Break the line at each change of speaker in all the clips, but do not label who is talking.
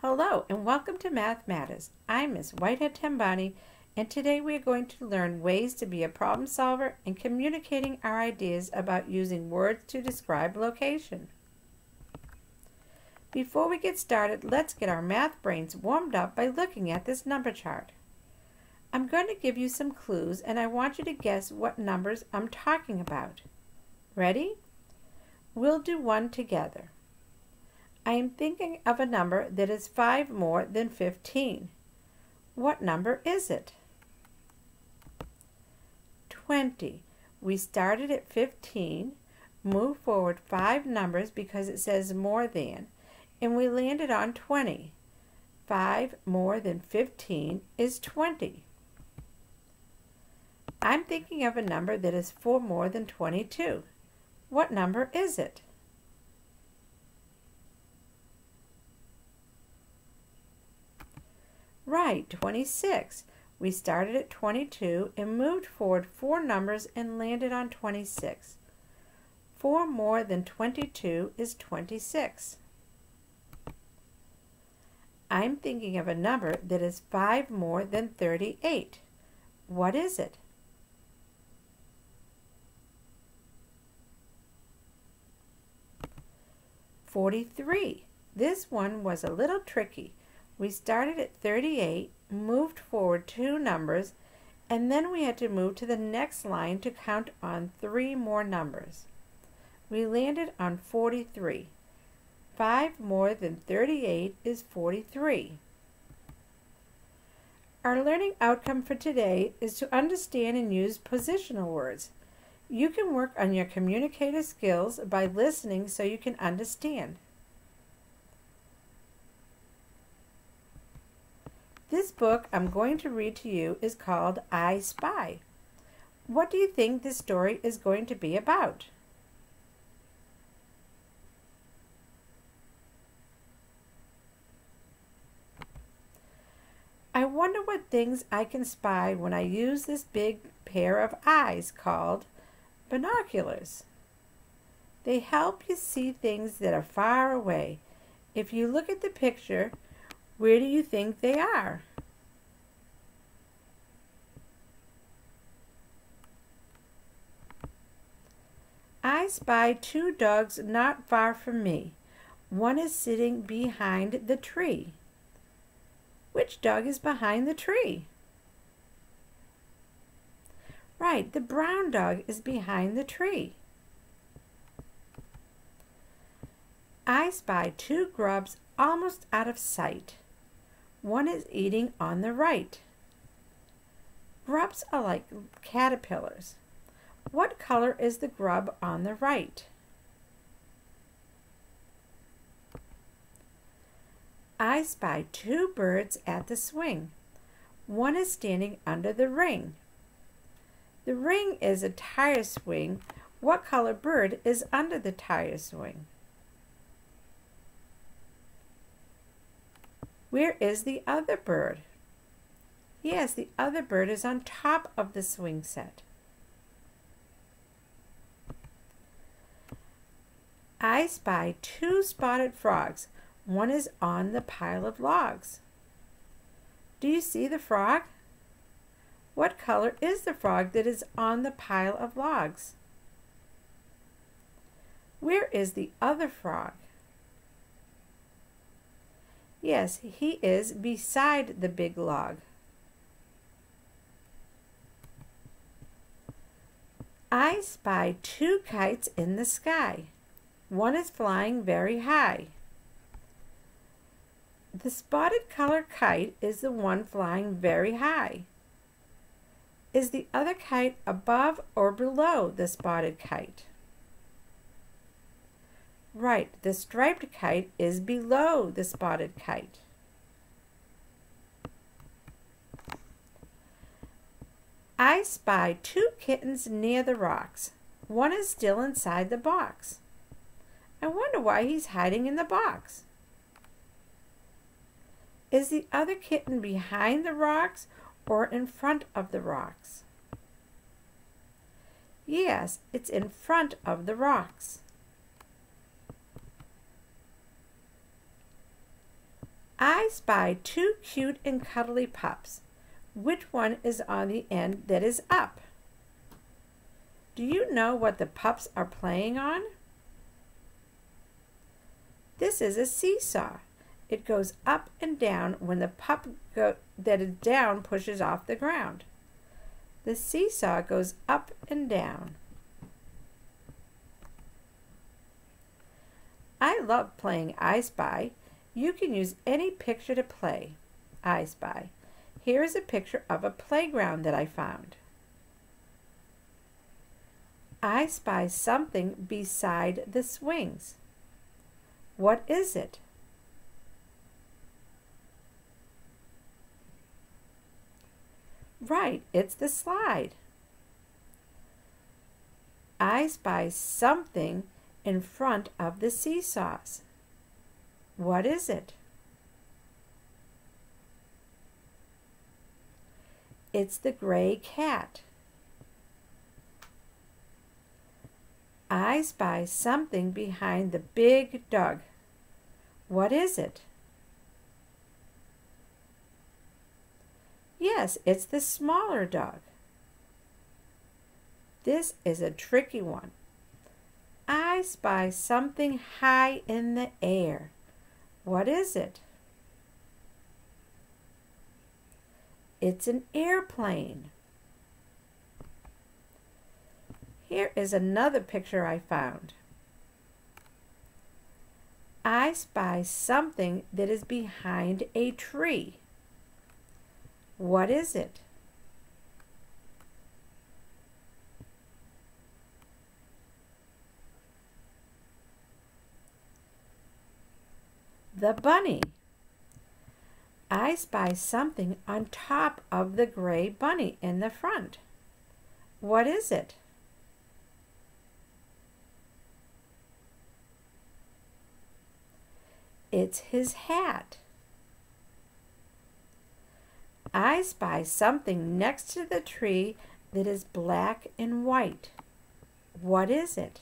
Hello and welcome to Math Matters. I'm Ms. Whitehead Tambani and today we are going to learn ways to be a problem solver and communicating our ideas about using words to describe location. Before we get started, let's get our math brains warmed up by looking at this number chart. I'm going to give you some clues and I want you to guess what numbers I'm talking about. Ready? We'll do one together. I am thinking of a number that is 5 more than 15. What number is it? 20. We started at 15, moved forward 5 numbers because it says more than, and we landed on 20. 5 more than 15 is 20. I'm thinking of a number that is 4 more than 22. What number is it? Right, 26. We started at 22 and moved forward four numbers and landed on 26. 4 more than 22 is 26. I'm thinking of a number that is 5 more than 38. What is it? Forty-three. This one was a little tricky. We started at 38, moved forward two numbers, and then we had to move to the next line to count on three more numbers. We landed on 43. 5 more than 38 is 43. Our learning outcome for today is to understand and use positional words. You can work on your communicative skills by listening so you can understand. This book I'm going to read to you is called I Spy. What do you think this story is going to be about? I wonder what things I can spy when I use this big pair of eyes called binoculars. They help you see things that are far away. If you look at the picture, where do you think they are? I spy two dogs not far from me. One is sitting behind the tree. Which dog is behind the tree? Right, the brown dog is behind the tree. I spy two grubs almost out of sight. One is eating on the right. Grubs are like caterpillars. What color is the grub on the right? I spy two birds at the swing. One is standing under the ring. The ring is a tire swing. What color bird is under the tire swing? Where is the other bird? Yes, the other bird is on top of the swing set. I spy two spotted frogs. One is on the pile of logs. Do you see the frog? What color is the frog that is on the pile of logs? Where is the other frog? Yes, he is beside the big log. I spy two kites in the sky. One is flying very high. The spotted color kite is the one flying very high. Is the other kite above or below the spotted kite? Right, the striped kite is below the spotted kite. I spy two kittens near the rocks. One is still inside the box. I wonder why he's hiding in the box. Is the other kitten behind the rocks or in front of the rocks? Yes, it's in front of the rocks. I spy two cute and cuddly pups. Which one is on the end that is up? Do you know what the pups are playing on? This is a seesaw. It goes up and down when the pup that is down pushes off the ground. The seesaw goes up and down. I love playing I Spy. You can use any picture to play I Spy. Here is a picture of a playground that I found. I spy something beside the swings. What is it? Right, it's the slide. I spy something in front of the seesaws. What is it? It's the gray cat. I spy something behind the big dog. What is it? Yes, it's the smaller dog. This is a tricky one. I spy something high in the air. What is it? It's an airplane. Here is another picture I found. I spy something that is behind a tree. What is it? The bunny. I spy something on top of the gray bunny in the front. What is it? It's his hat. I spy something next to the tree that is black and white. What is it?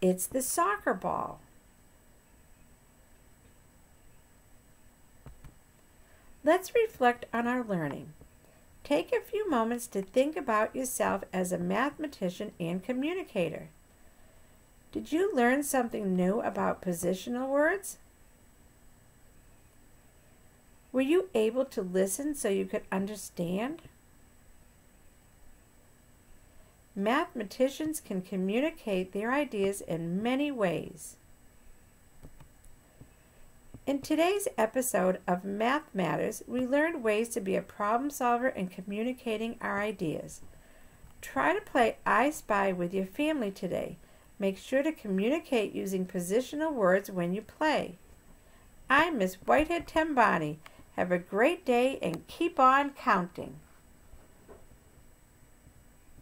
It's the soccer ball. Let's reflect on our learning. Take a few moments to think about yourself as a mathematician and communicator. Did you learn something new about positional words? Were you able to listen so you could understand? Mathematicians can communicate their ideas in many ways. In today's episode of Math Matters, we learned ways to be a problem solver in communicating our ideas. Try to play I Spy with your family today. Make sure to communicate using positional words when you play. I'm Miss Whitehead Tembani. Have a great day and keep on counting.